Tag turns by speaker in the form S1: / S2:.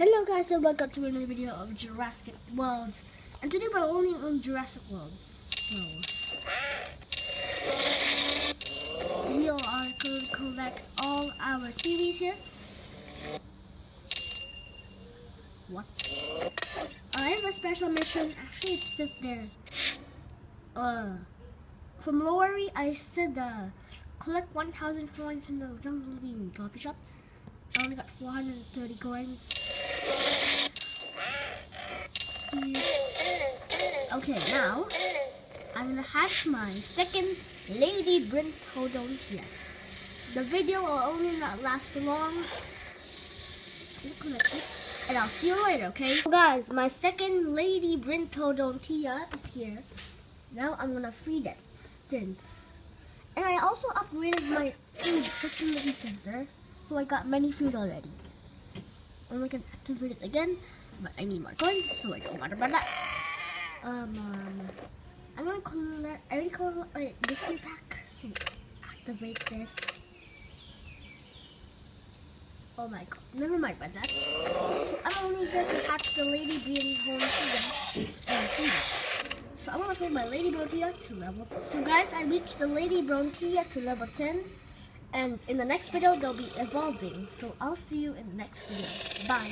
S1: Hello guys and welcome to another video of Jurassic World. And today we're only on Jurassic World. So we are going to collect all our series here. What? I have a special mission. Actually it says there. Uh from Lowery I said uh collect 1000 coins in the Jungle Bean coffee shop. I only got 430 coins. Okay, now I'm gonna hatch my second Ladyrinthodontia. The video will only not last for long. And I'll see you later, okay? So guys, my second Ladyrinthodontia is here. Now I'm gonna feed it since. And I also upgraded my food facility center, so I got many food already. I'm can activate it again, but I need more coins, so I don't matter about that. Um, um, I'm gonna collect, I already collect my mystery pack, so activate this. Oh my god, never mind about that. So I'm only here to hatch the Lady Bean Horn So I'm gonna feed my Lady Brontia to level. So guys, I reached the Lady Brontia to level 10. And in the next video, they'll be evolving. So I'll see you in the next video. Bye.